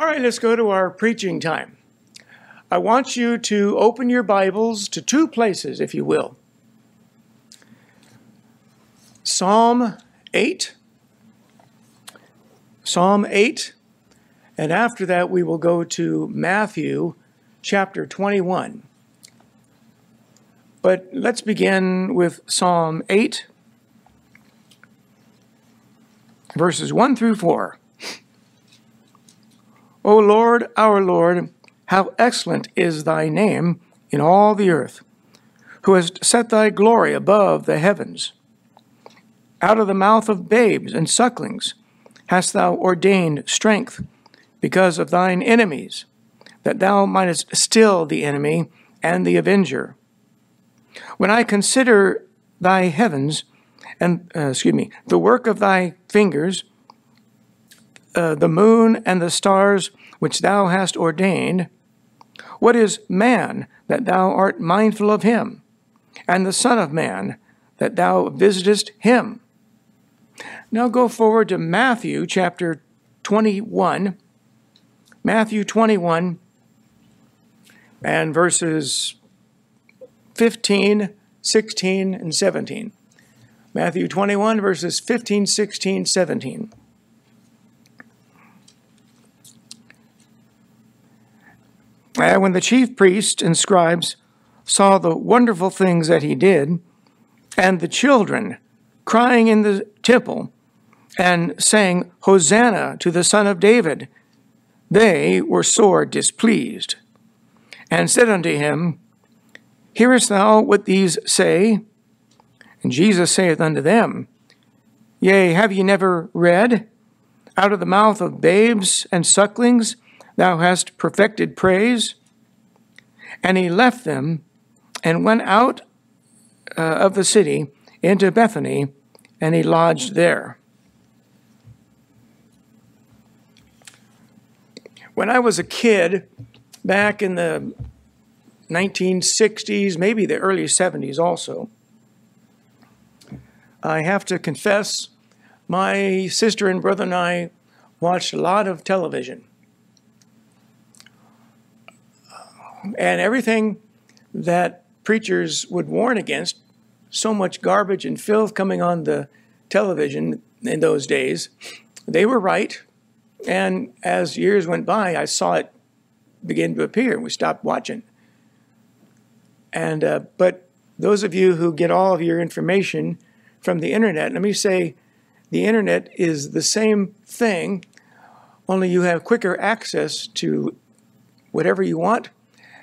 All right, let's go to our preaching time. I want you to open your Bibles to two places, if you will Psalm 8. Psalm 8. And after that, we will go to Matthew chapter 21. But let's begin with Psalm 8, verses 1 through 4. O Lord, our Lord, how excellent is thy name in all the earth, who hast set thy glory above the heavens. Out of the mouth of babes and sucklings hast thou ordained strength because of thine enemies, that thou mightest still the enemy and the avenger. When I consider thy heavens, and uh, excuse me, the work of thy fingers, uh, the moon and the stars which thou hast ordained, what is man that thou art mindful of him, and the Son of Man that thou visitest him? Now go forward to Matthew chapter 21. Matthew 21 and verses 15, 16, and 17. Matthew 21, verses 15, 16, 17. And when the chief priests and scribes saw the wonderful things that he did, and the children crying in the temple and saying, Hosanna to the Son of David, they were sore displeased, and said unto him, Hearest thou what these say? And Jesus saith unto them, Yea, have ye never read? Out of the mouth of babes and sucklings thou hast perfected praise. And he left them and went out uh, of the city into Bethany, and he lodged there. When I was a kid, back in the 1960s, maybe the early 70s also, I have to confess, my sister and brother and I watched a lot of television. And everything that preachers would warn against, so much garbage and filth coming on the television in those days, they were right. And as years went by, I saw it begin to appear. We stopped watching. And uh, but those of you who get all of your information from the internet, let me say, the internet is the same thing, only you have quicker access to whatever you want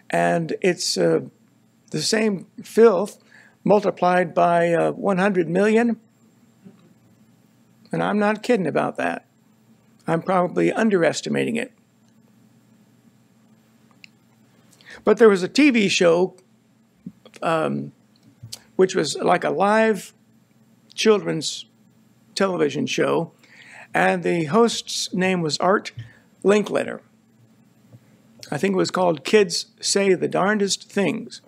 and it's uh, the same filth multiplied by uh, 100 million. And I'm not kidding about that. I'm probably underestimating it. But there was a TV show um, which was like a live children's television show, and the host's name was Art Linkletter. I think it was called Kids Say the Darndest Things.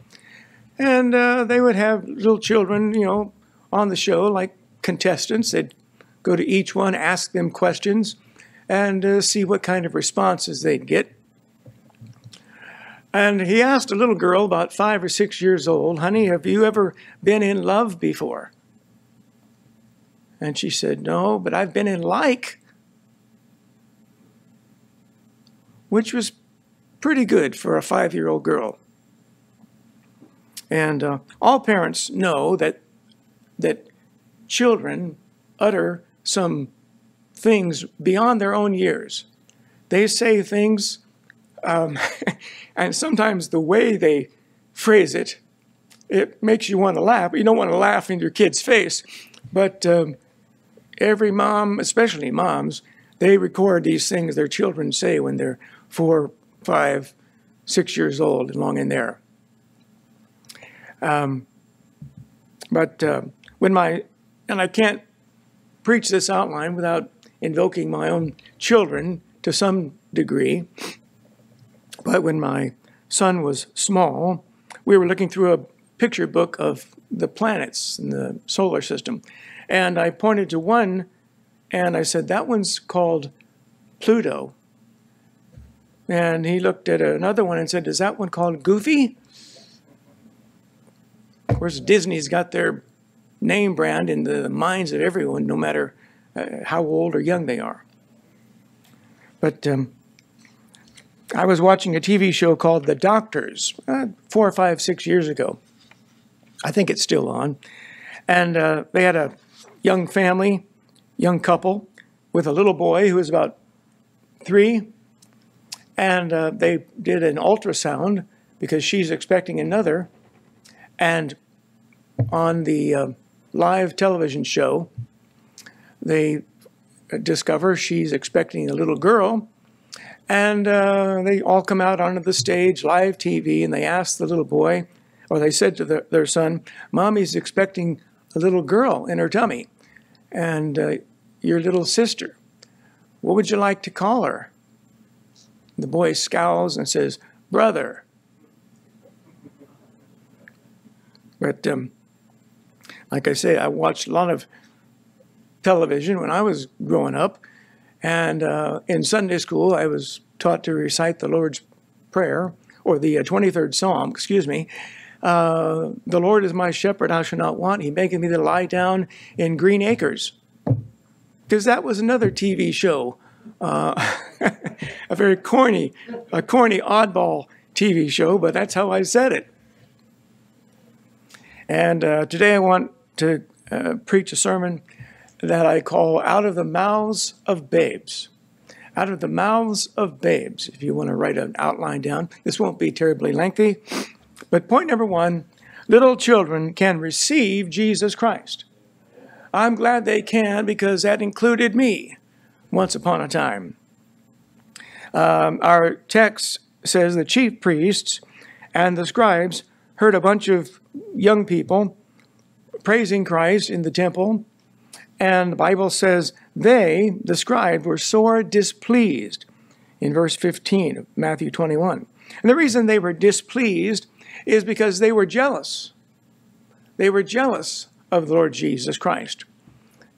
And uh, they would have little children, you know, on the show like contestants. They'd go to each one, ask them questions, and uh, see what kind of responses they'd get. And he asked a little girl about five or six years old, Honey, have you ever been in love before? And she said, No, but I've been in like. Which was pretty good for a five year old girl. And uh, all parents know that, that children utter some things beyond their own years. They say things, um, and sometimes the way they phrase it, it makes you want to laugh. You don't want to laugh in your kid's face, but um, every mom, especially moms, they record these things their children say when they're four, five, six years old, and long in there. Um, but uh, when my, and I can't preach this outline without invoking my own children to some degree, but when my son was small, we were looking through a picture book of the planets in the solar system. And I pointed to one and I said, that one's called Pluto. And he looked at another one and said, Is that one called Goofy? Of course, Disney's got their name brand in the minds of everyone, no matter uh, how old or young they are. But um, I was watching a TV show called The Doctors uh, four or five, six years ago. I think it's still on. And uh, they had a young family, young couple, with a little boy who was about three. And uh, they did an ultrasound because she's expecting another. And on the uh, live television show, they discover she's expecting a little girl. And uh, they all come out onto the stage, live TV, and they ask the little boy, or they said to the, their son, Mommy's expecting a little girl in her tummy, and uh, your little sister. What would you like to call her? The boy scowls and says, Brother. But um, like I say, I watched a lot of television when I was growing up. And uh, in Sunday school, I was taught to recite the Lord's Prayer, or the uh, 23rd Psalm, excuse me. Uh, the Lord is my shepherd, I shall not want. He maketh me to lie down in green acres. Because that was another TV show, uh, a very corny, a corny oddball TV show, but that's how I said it. And uh, today I want to uh, preach a sermon that I call Out of the Mouths of Babes. Out of the Mouths of Babes, if you want to write an outline down. This won't be terribly lengthy. But point number one little children can receive Jesus Christ. I'm glad they can because that included me once upon a time. Um, our text says the chief priests and the scribes heard a bunch of young people praising Christ in the temple and the Bible says they, the scribes, were sore displeased in verse 15 of Matthew 21. And the reason they were displeased is because they were jealous. They were jealous of the Lord Jesus Christ.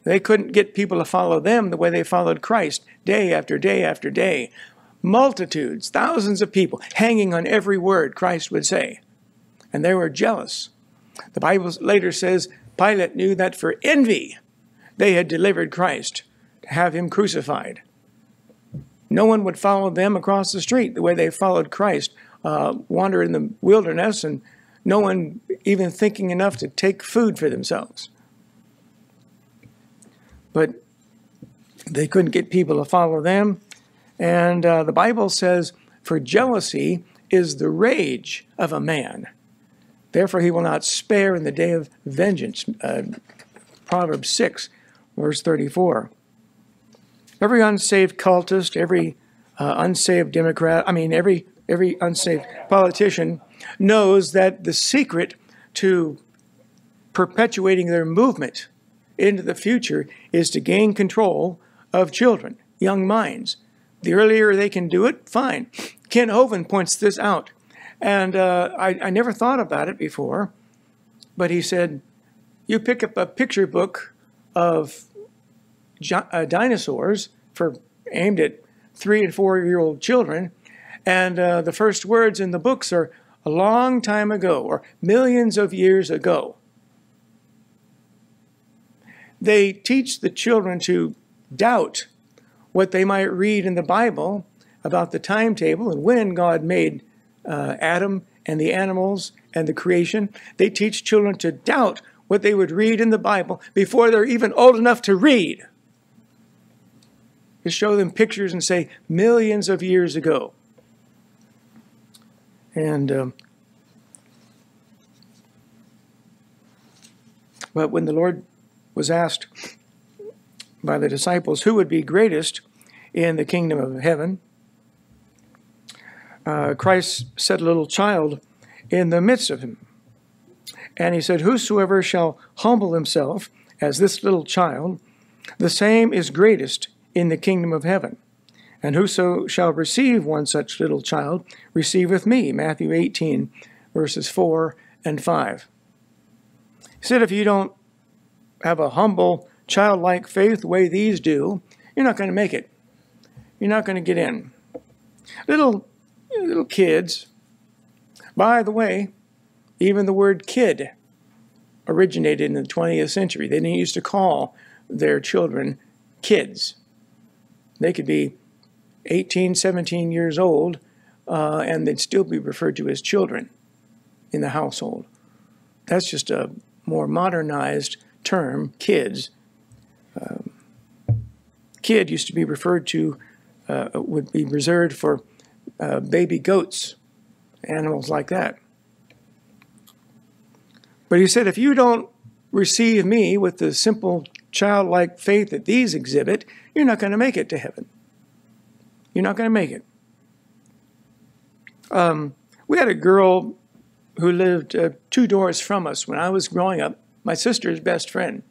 They couldn't get people to follow them the way they followed Christ day after day after day. Multitudes, thousands of people hanging on every word Christ would say. And they were jealous. The Bible later says Pilate knew that for envy they had delivered Christ to have him crucified. No one would follow them across the street the way they followed Christ, uh, wander in the wilderness, and no one even thinking enough to take food for themselves. But they couldn't get people to follow them. And uh, the Bible says, For jealousy is the rage of a man. Therefore, he will not spare in the day of vengeance. Uh, Proverbs 6 verse 34. Every unsaved cultist, every uh, unsaved Democrat, I mean, every, every unsaved politician knows that the secret to perpetuating their movement into the future is to gain control of children, young minds. The earlier they can do it, fine. Kent Hovind points this out. And uh, I, I never thought about it before, but he said, You pick up a picture book of uh, dinosaurs for aimed at three and four year old children, and uh, the first words in the books are a long time ago or millions of years ago. They teach the children to doubt what they might read in the Bible about the timetable and when God made uh, Adam and the animals and the creation. They teach children to doubt what they would read in the Bible before they're even old enough to read. To show them pictures and say millions of years ago. And um, but when the Lord was asked by the disciples who would be greatest in the kingdom of heaven, uh, Christ set a little child in the midst of him. And he said, Whosoever shall humble himself as this little child, the same is greatest in the kingdom of heaven. And whoso shall receive one such little child receiveth me. Matthew 18, verses 4 and 5. He said, If you don't have a humble, childlike faith the way these do, you're not going to make it. You're not going to get in. Little, little kids. By the way, even the word kid originated in the 20th century. They didn't used to call their children kids. They could be 18, 17 years old, uh, and they'd still be referred to as children in the household. That's just a more modernized term, kids. Um, kid used to be referred to, uh, would be reserved for uh, baby goats, animals like that. But he said, if you don't receive me with the simple childlike faith that these exhibit, you're not going to make it to heaven. You're not going to make it. Um, we had a girl who lived uh, two doors from us when I was growing up, my sister's best friend.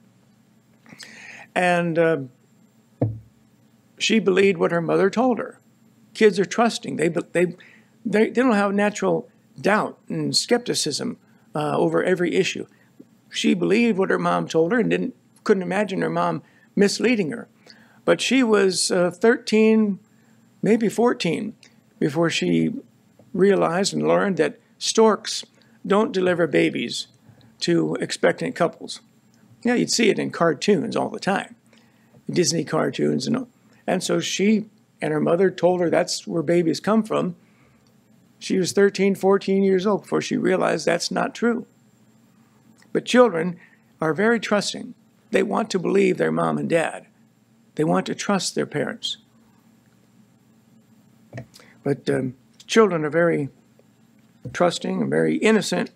And uh, she believed what her mother told her. Kids are trusting. They, they, they, they don't have natural doubt and skepticism uh, over every issue. She believed what her mom told her and didn't, couldn't imagine her mom misleading her. But she was uh, 13, maybe 14, before she realized and learned that storks don't deliver babies to expectant couples. Yeah, you'd see it in cartoons all the time, Disney cartoons and. And so she and her mother told her that's where babies come from. She was 13, 14 years old before she realized that's not true. But children are very trusting. They want to believe their mom and dad. They want to trust their parents. But um, children are very trusting and very innocent,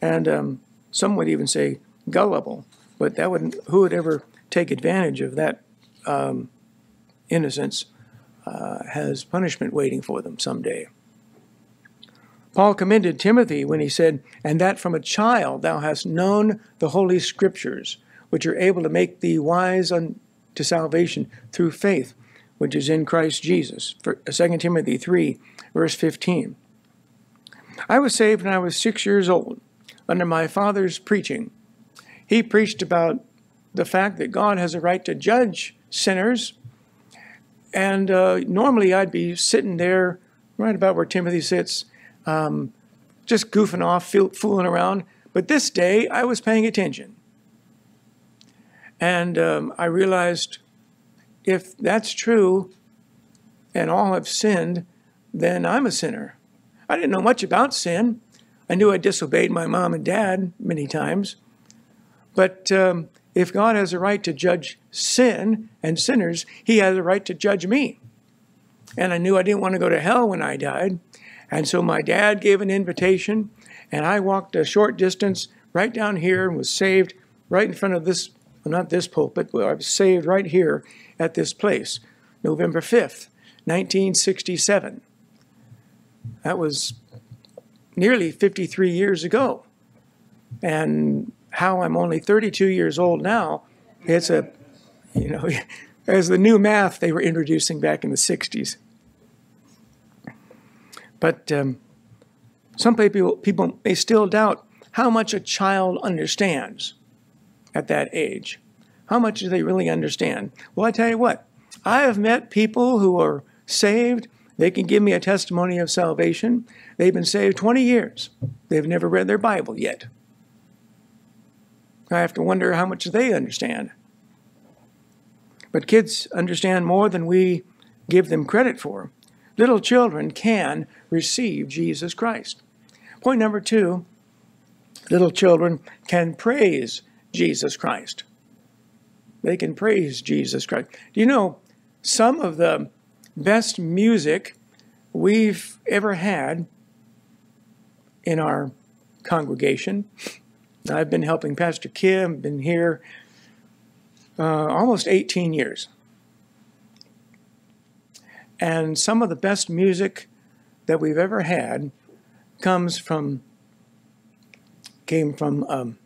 and um, some would even say gullible. But that would who would ever take advantage of that um, innocence uh, has punishment waiting for them someday. Paul commended Timothy when he said, And that from a child thou hast known the holy scriptures, which are able to make thee wise unto salvation through faith, which is in Christ Jesus. For 2 Timothy 3, verse 15. I was saved when I was six years old under my father's preaching. He preached about the fact that God has a right to judge sinners and uh, normally I'd be sitting there right about where Timothy sits, um, just goofing off, fooling around. But this day I was paying attention. And um, I realized if that's true and all have sinned, then I'm a sinner. I didn't know much about sin. I knew I disobeyed my mom and dad many times. But um, if God has a right to judge sin and sinners, he has a right to judge me. And I knew I didn't want to go to hell when I died. And so my dad gave an invitation, and I walked a short distance right down here and was saved right in front of this, well, not this pulpit, but I was saved right here at this place, November 5th, 1967. That was nearly 53 years ago. And how I'm only 32 years old now, it's a, you know, as the new math they were introducing back in the 60s. But um, some people, people may still doubt how much a child understands at that age. How much do they really understand? Well, I tell you what, I have met people who are saved. They can give me a testimony of salvation. They've been saved 20 years. They've never read their Bible yet. I have to wonder how much they understand. But kids understand more than we give them credit for. Little children can receive Jesus Christ. Point number two little children can praise Jesus Christ. They can praise Jesus Christ. Do you know some of the best music we've ever had in our congregation I've been helping Pastor Kim, been here uh, almost 18 years. And some of the best music that we've ever had comes from, came from, um,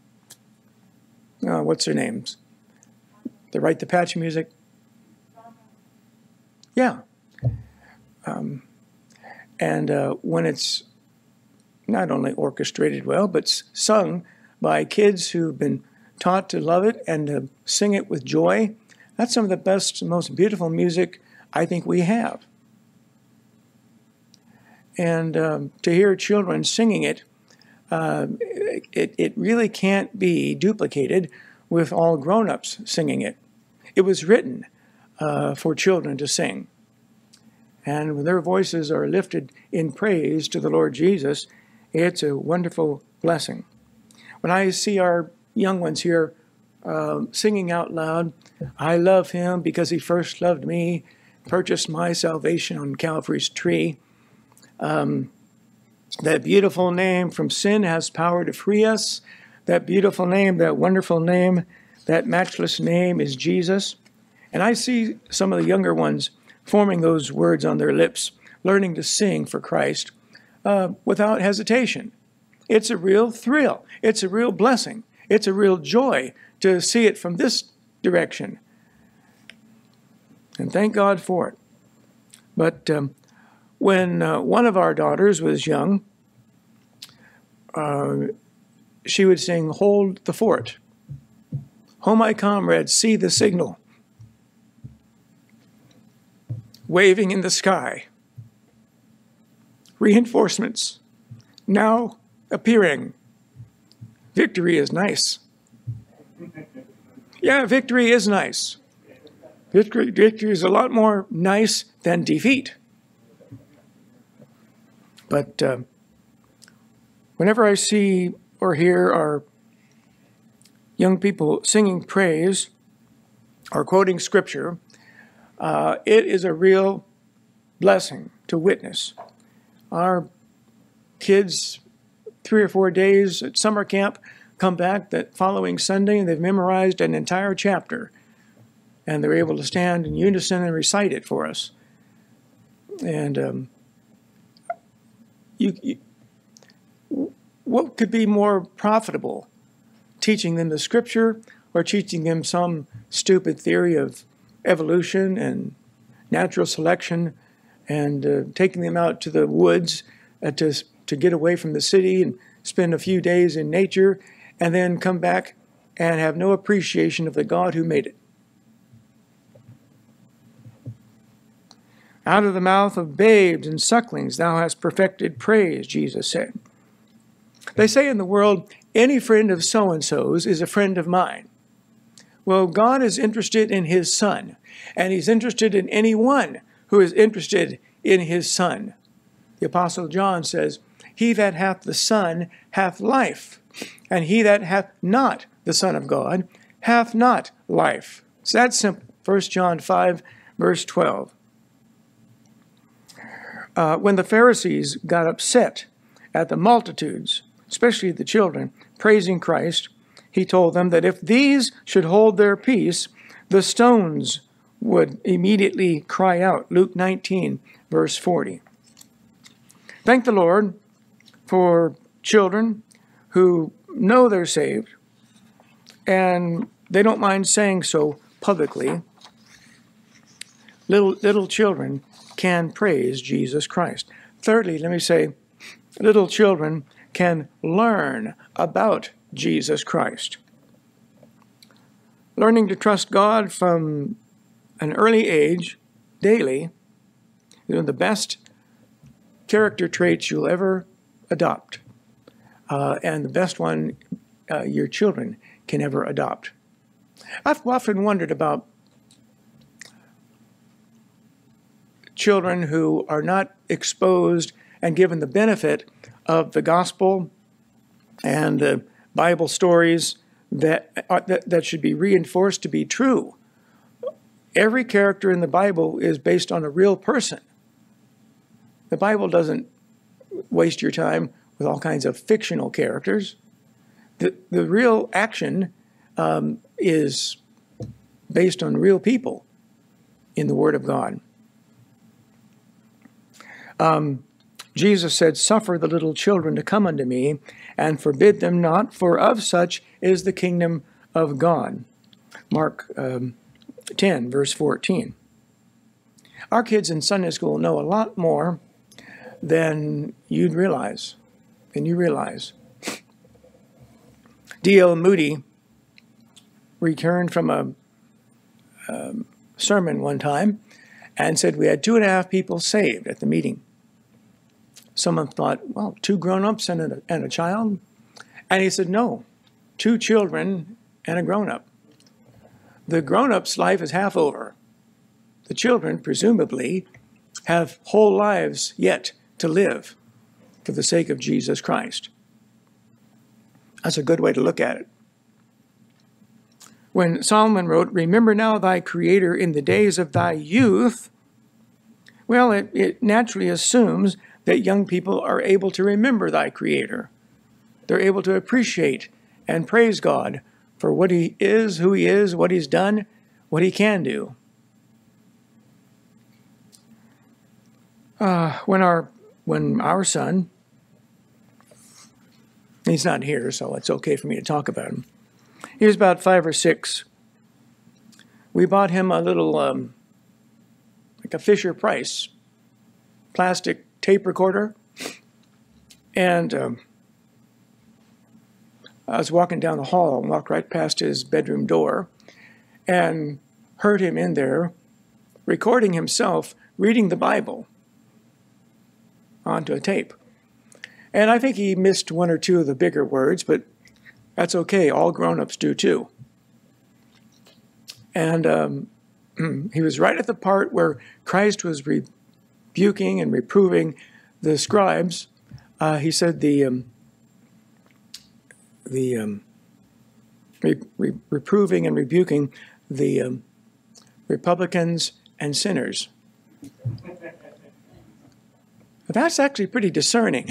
uh, what's their names? They write the patch music? Yeah. Um, and uh, when it's not only orchestrated well, but sung by kids who've been taught to love it and to sing it with joy. That's some of the best, most beautiful music I think we have. And um, to hear children singing it, uh, it, it really can't be duplicated with all grown ups singing it. It was written uh, for children to sing. And when their voices are lifted in praise to the Lord Jesus, it's a wonderful blessing. When I see our young ones here uh, singing out loud, I love him because he first loved me, purchased my salvation on Calvary's tree. Um, that beautiful name from sin has power to free us. That beautiful name, that wonderful name, that matchless name is Jesus. And I see some of the younger ones forming those words on their lips, learning to sing for Christ uh, without hesitation. It's a real thrill. It's a real blessing. It's a real joy to see it from this direction. And thank God for it. But um, when uh, one of our daughters was young, uh, she would sing, Hold the Fort. Ho, my comrades, see the signal. Waving in the sky. Reinforcements now appearing. Victory is nice. Yeah, victory is nice. Victory, victory is a lot more nice than defeat. But uh, whenever I see or hear our young people singing praise or quoting scripture, uh, it is a real blessing to witness. Our kids, three or four days at summer camp, come back that following Sunday and they've memorized an entire chapter. And they're able to stand in unison and recite it for us. And um, you, you, what could be more profitable, teaching them the scripture or teaching them some stupid theory of evolution and natural selection and uh, taking them out to the woods uh, to, to get away from the city and spend a few days in nature and then come back and have no appreciation of the God who made it. Out of the mouth of babes and sucklings thou hast perfected praise, Jesus said. They say in the world, any friend of so and so's is a friend of mine. Well, God is interested in his Son, and he's interested in anyone who is interested in his Son. The Apostle John says, He that hath the Son hath life, and he that hath not the Son of God hath not life. It's that simple. 1 John 5, verse 12 uh, when the Pharisees got upset at the multitudes, especially the children, praising Christ, he told them that if these should hold their peace, the stones would immediately cry out. Luke 19, verse 40. Thank the Lord for children who know they're saved and they don't mind saying so publicly. Little, little children can praise Jesus Christ. Thirdly, let me say, little children can learn about Jesus Christ. Learning to trust God from an early age, daily, one of the best character traits you'll ever adopt, uh, and the best one uh, your children can ever adopt. I've often wondered about children who are not exposed and given the benefit of the gospel and the Bible stories that, uh, that, that should be reinforced to be true. Every character in the Bible is based on a real person. The Bible doesn't waste your time with all kinds of fictional characters. The, the real action um, is based on real people in the Word of God. Um, Jesus said, Suffer the little children to come unto me, and forbid them not, for of such is the kingdom of God. Mark um, 10, verse 14. Our kids in Sunday school know a lot more than you'd realize, than you realize. D.L. Moody returned from a um, sermon one time and said we had two and a half people saved at the meeting. someone thought, well, two grown ups and a, and a child? And he said, no, two children and a grown up. The grown up's life is half over. The children, presumably, have whole lives yet to live for the sake of Jesus Christ. That's a good way to look at it. When Solomon wrote, Remember now thy Creator in the days of thy youth, well, it, it naturally assumes that young people are able to remember thy Creator. They're able to appreciate and praise God for what He is, who He is, what He's done, what He can do. Uh, when our when our son, he's not here, so it's okay for me to talk about him. He was about five or six. We bought him a little, um, like a Fisher Price plastic tape recorder. And um, I was walking down the hall and walked right past his bedroom door and heard him in there recording himself reading the Bible onto a tape. And I think he missed one or two of the bigger words, but that's okay. All grown ups do too. And um, he was right at the part where Christ was rebuking and reproving the scribes. Uh, he said the um, the um, re- re- reproving and rebuking the um, Republicans and sinners. That's actually pretty discerning.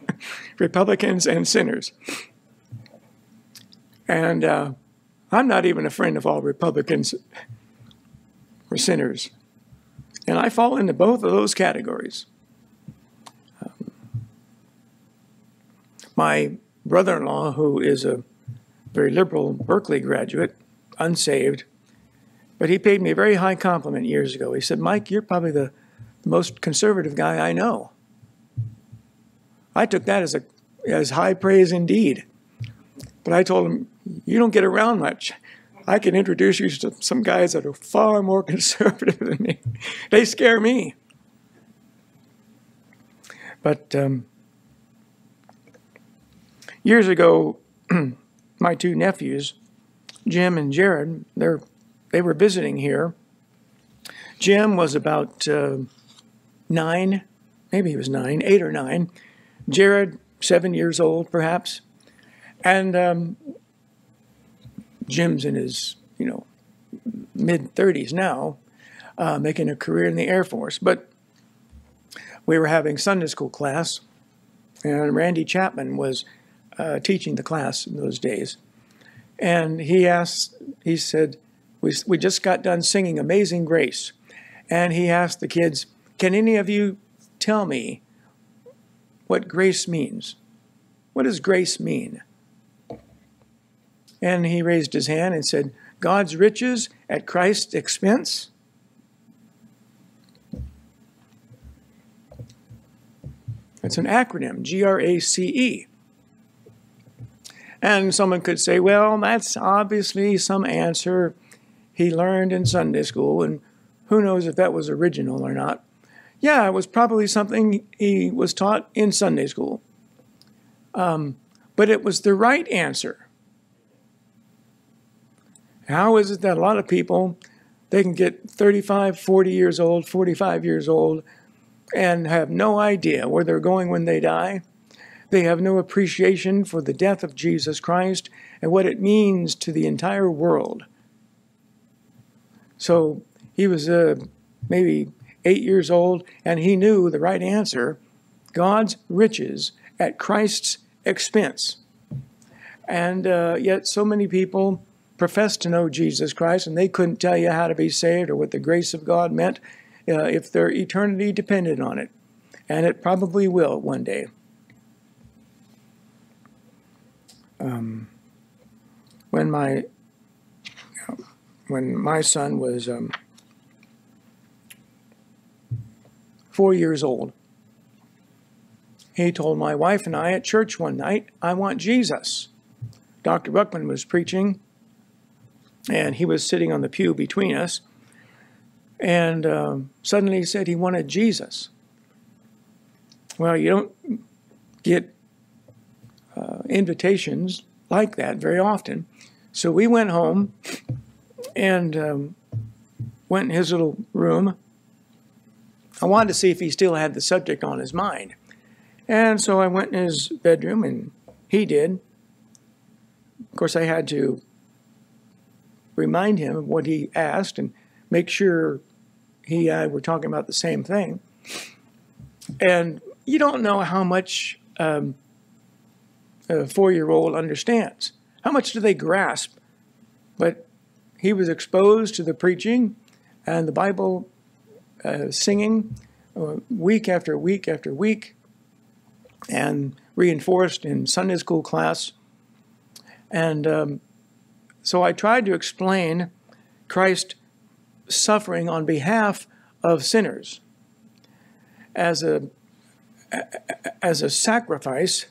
Republicans and sinners. And uh, I'm not even a friend of all Republicans or sinners. And I fall into both of those categories. Um, my brother in law, who is a very liberal Berkeley graduate, unsaved, but he paid me a very high compliment years ago. He said, Mike, you're probably the, the most conservative guy I know. I took that as a as high praise indeed. But I told him, you don't get around much. I can introduce you to some guys that are far more conservative than me. They scare me. But um, years ago, my two nephews, Jim and Jared, they were visiting here. Jim was about uh, nine, maybe he was nine, eight or nine. Jared, seven years old, perhaps. And um, Jim's in his, you know, mid 30s now, uh, making a career in the Air Force. But we were having Sunday school class, and Randy Chapman was uh, teaching the class in those days. And he asked, he said, we, we just got done singing Amazing Grace. And he asked the kids, Can any of you tell me what grace means. What does grace mean? And he raised his hand and said, God's riches at Christ's expense. It's an acronym, G R A C E. And someone could say, well, that's obviously some answer he learned in Sunday school, and who knows if that was original or not. Yeah, it was probably something he was taught in Sunday school. Um, but it was the right answer. How is it that a lot of people, they can get 35, 40 years old, 45 years old, and have no idea where they're going when they die? They have no appreciation for the death of Jesus Christ and what it means to the entire world. So he was uh, maybe eight years old, and he knew the right answer God's riches at Christ's expense. And uh, yet, so many people profess to know Jesus Christ, and they couldn't tell you how to be saved or what the grace of God meant uh, if their eternity depended on it. And it probably will one day. Um, when my when my son was um, four years old. He told my wife and I at church one night, I want Jesus. Dr. Buckman was preaching, and he was sitting on the pew between us. And um, suddenly he said he wanted Jesus. Well, you don't get invitations like that very often. So we went home and um, went in his little room. I wanted to see if he still had the subject on his mind. And so I went in his bedroom and he did. Of course, I had to remind him of what he asked and make sure he and I were talking about the same thing. And you don't know how much um, a four year old understands. How much do they grasp? But he was exposed to the preaching and the Bible uh, singing uh, week after week after week and reinforced in Sunday school class. And um, so I tried to explain Christ suffering on behalf of sinners as a as a sacrifice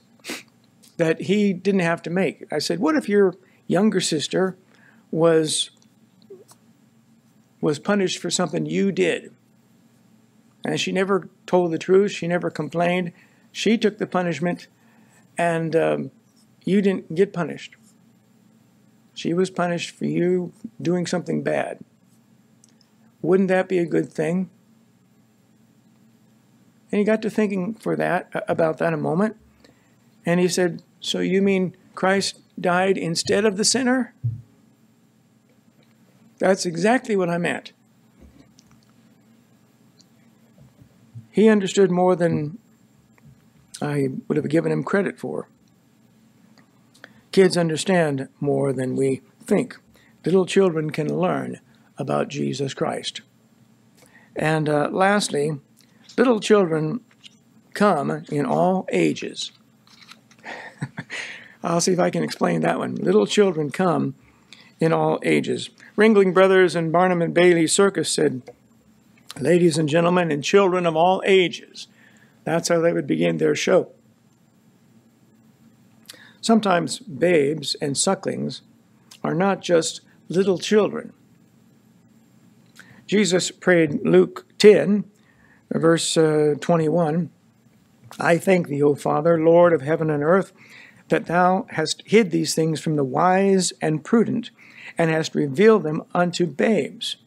that he didn't have to make. I said, "What if your younger sister was was punished for something you did?" And she never told the truth. She never complained. She took the punishment, and um, you didn't get punished. She was punished for you doing something bad. Wouldn't that be a good thing? And he got to thinking for that about that a moment. And he said, So you mean Christ died instead of the sinner? That's exactly what I meant. He understood more than I would have given him credit for. Kids understand more than we think. Little children can learn about Jesus Christ. And uh, lastly, little children come in all ages. I'll see if I can explain that one. Little children come in all ages. Ringling Brothers and Barnum and Bailey Circus said, Ladies and gentlemen, and children of all ages. That's how they would begin their show. Sometimes babes and sucklings are not just little children. Jesus prayed Luke 10, verse uh, 21 I thank thee, O Father, Lord of heaven and earth, that thou hast hid these things from the wise and prudent, and hast revealed them unto babes.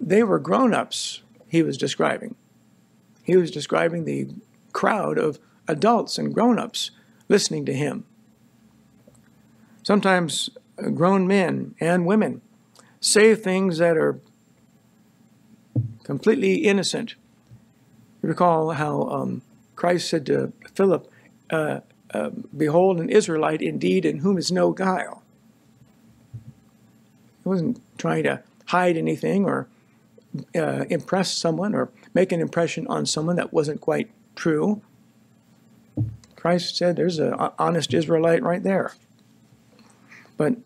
They were grown ups, he was describing. He was describing the crowd of adults and grown ups listening to him. Sometimes grown men and women say things that are completely innocent. You recall how um, Christ said to Philip, uh, uh, Behold, an Israelite indeed in whom is no guile. He wasn't trying to hide anything or uh, impress someone or make an impression on someone that wasn't quite true. Christ said, There's an honest Israelite right there. But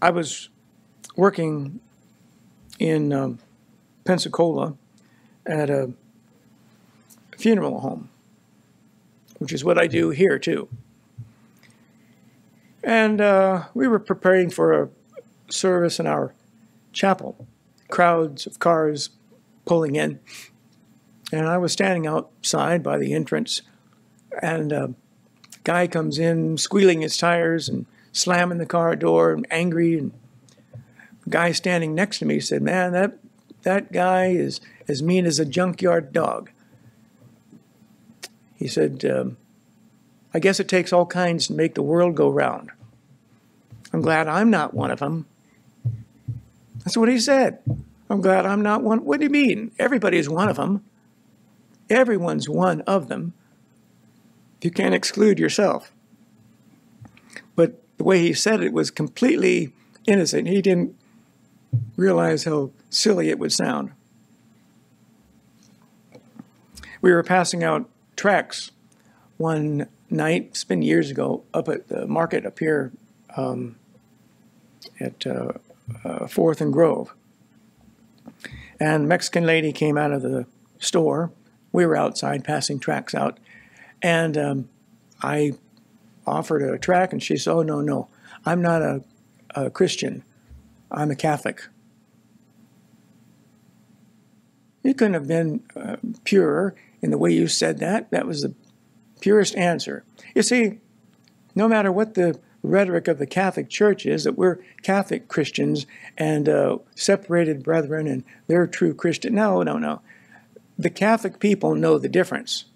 I was working in um, Pensacola at a funeral home, which is what I do here too. And uh, we were preparing for a service in our chapel. Crowds of cars pulling in. And I was standing outside by the entrance, and a guy comes in squealing his tires and slamming the car door and angry. And the guy standing next to me said, Man, that, that guy is as mean as a junkyard dog. He said, um, I guess it takes all kinds to make the world go round. I'm glad I'm not one of them. That's what he said. I'm glad I'm not one. What do you mean? Everybody's one of them. Everyone's one of them. You can't exclude yourself. But the way he said it was completely innocent. He didn't realize how silly it would sound. We were passing out tracts one night, it's been years ago, up at the market up here um, at uh, uh, Fourth and Grove. And Mexican lady came out of the store. We were outside passing tracts out, and um, I offered a tract, and she said, "Oh no, no, I'm not a, a Christian. I'm a Catholic." You couldn't have been uh, pure in the way you said that. That was the purest answer. You see, no matter what the rhetoric of the Catholic Church is, that we're Catholic Christians and uh, separated brethren and they're true Christian. No, no, no. The Catholic people know the difference.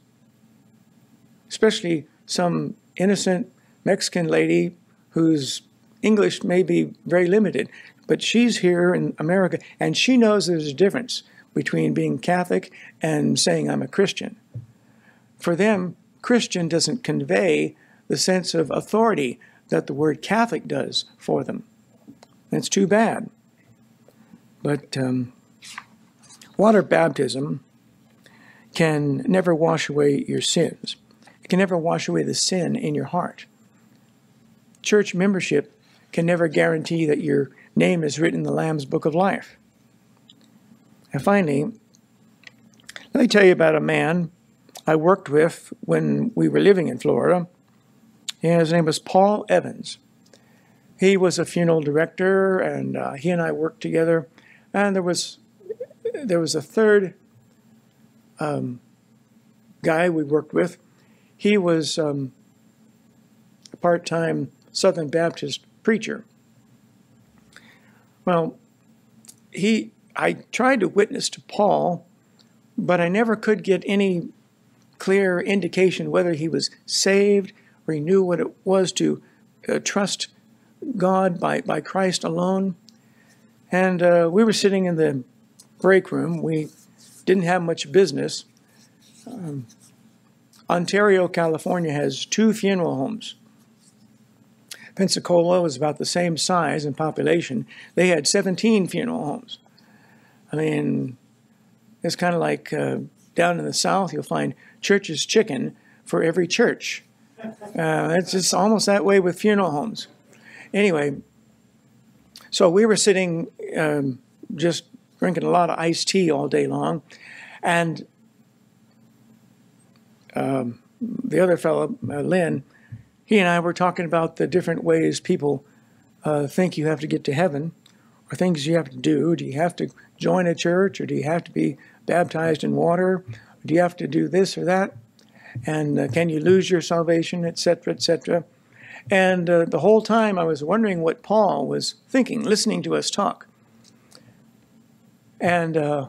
Especially some innocent Mexican lady whose English may be very limited, but she's here in America and she knows there's a difference between being Catholic and saying I'm a Christian. For them, Christian doesn't convey the sense of authority that the word Catholic does for them. That's too bad. But um, water baptism can never wash away your sins. It can never wash away the sin in your heart. Church membership can never guarantee that your name is written in the Lamb's Book of Life. And finally, let me tell you about a man I worked with when we were living in Florida. And his name was Paul Evans. He was a funeral director, and uh, he and I worked together. And there was there was a third um, guy we worked with. He was um, a part-time Southern Baptist preacher. Well, he I tried to witness to Paul, but I never could get any clear indication whether he was saved or he knew what it was to uh, trust God by, by Christ alone. And uh, we were sitting in the break room. We didn't have much business. Um, Ontario, California has two funeral homes. Pensacola was about the same size in population. They had 17 funeral homes. I mean, it's kind of like uh, down in the South, you'll find church's chicken for every church. Uh, it's just almost that way with funeral homes. Anyway, so we were sitting um, just drinking a lot of iced tea all day long, and um, the other fellow, uh, Lynn, he and I were talking about the different ways people uh, think you have to get to heaven, or things you have to do. Do you have to join a church, or do you have to be baptized in water? Do you have to do this or that? And uh, can you lose your salvation, etc., etc.? And uh, the whole time I was wondering what Paul was thinking, listening to us talk. And uh,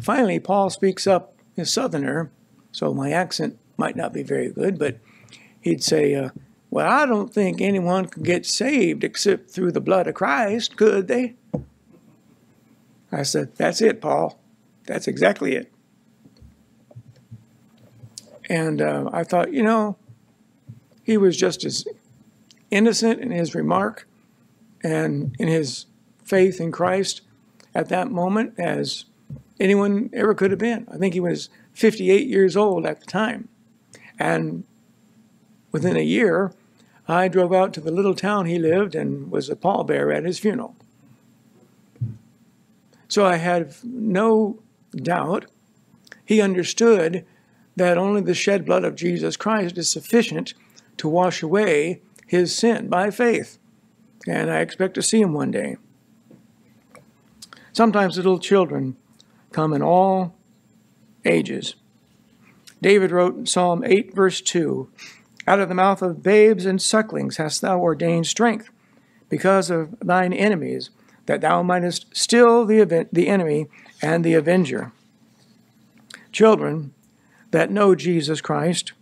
finally, Paul speaks up, a southerner, so my accent might not be very good, but he'd say, uh, Well, I don't think anyone could get saved except through the blood of Christ, could they? I said, That's it, Paul. That's exactly it. And uh, I thought, you know, he was just as innocent in his remark and in his faith in Christ at that moment as anyone ever could have been. I think he was 58 years old at the time. And within a year, I drove out to the little town he lived and was a pallbearer at his funeral. So I had no doubt he understood that only the shed blood of Jesus Christ is sufficient to wash away his sin by faith. And I expect to see him one day. Sometimes little children come in all ages. David wrote in Psalm 8, verse 2 Out of the mouth of babes and sucklings hast thou ordained strength, because of thine enemies, that thou mightest still the, the enemy and the avenger. Children that know Jesus Christ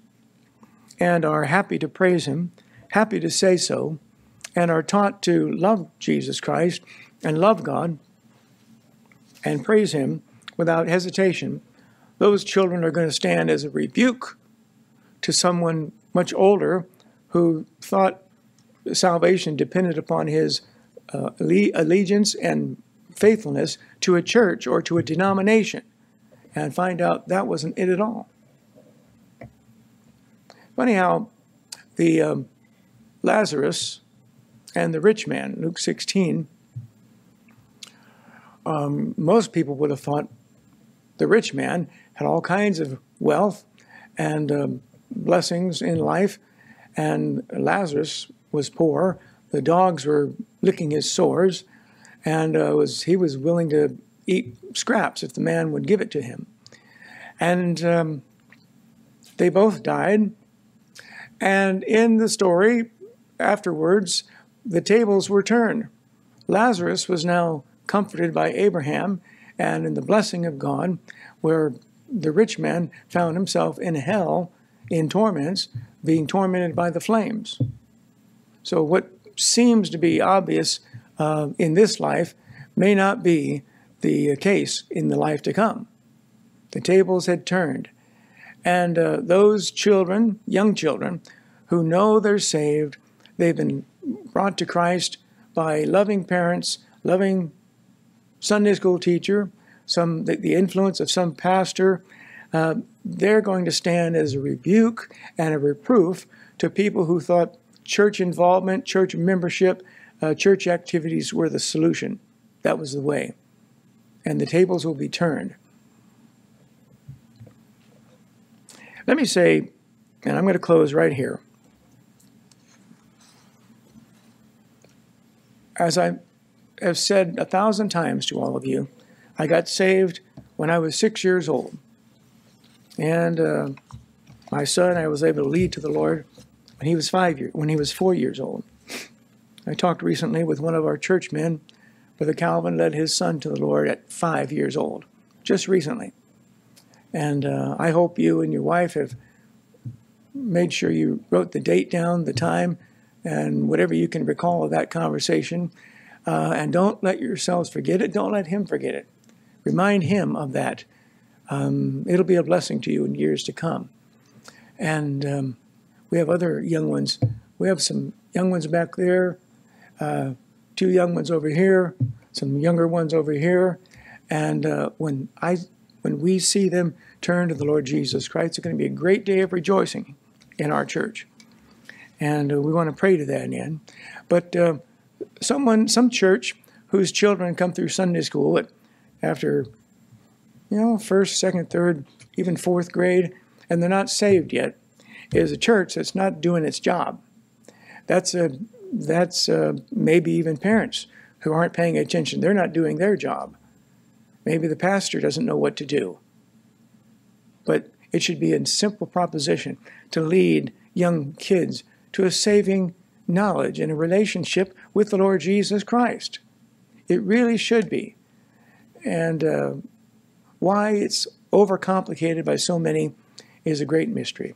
and are happy to praise Him, happy to say so, and are taught to love Jesus Christ and love God and praise Him without hesitation, those children are going to stand as a rebuke to someone much older who thought salvation depended upon his uh, allegiance and faithfulness to a church or to a denomination and find out that wasn't it at all. Funny how the um, Lazarus and the rich man, Luke 16, um, most people would have thought the rich man had all kinds of wealth and um, blessings in life, and Lazarus was poor. The dogs were licking his sores, and uh, was he was willing to eat scraps if the man would give it to him. And um, they both died. And in the story, afterwards, the tables were turned. Lazarus was now comforted by Abraham and in the blessing of God, where the rich man found himself in hell in torments, being tormented by the flames. So, what seems to be obvious uh, in this life may not be the case in the life to come. The tables had turned. And uh, those children, young children, who know they're saved, they've been brought to Christ by loving parents, loving Sunday school teacher, some the, influence of some pastor, uh, they're going to stand as a rebuke and a reproof to people who thought church involvement, church membership, uh, church activities were the solution. That was the way. And the tables will be turned. Let me say, and I'm going to close right here. As I have said a thousand times to all of you, I got saved when I was six years old. And uh, my son, I was able to lead to the Lord when he was five years, when he was four years old. I talked recently with one of our church churchmen. Brother Calvin led his son to the Lord at five years old, just recently. And uh, I hope you and your wife have made sure you wrote the date down, the time, and whatever you can recall of that conversation. Uh, and don't let yourselves forget it. Don't let him forget it. Remind him of that. Um, it'll be a blessing to you in years to come. And um, we have other young ones. We have some young ones back there, uh, two young ones over here, some younger ones over here. And uh, when I, when we see them turn to the Lord Jesus Christ, it's going to be a great day of rejoicing in our church. And uh, we want to pray to that end. But uh, someone, some church whose children come through Sunday school at after, you know, first, second, third, even fourth grade, and they're not saved yet, is a church that's not doing its job. That's a that's uh, maybe even parents who aren't paying attention. They're not doing their job. Maybe the pastor doesn't know what to do. But it should be a simple proposition to lead young kids to a saving knowledge and a relationship with the Lord Jesus Christ. It really should be and uh, why it's overcomplicated by so many is a great mystery.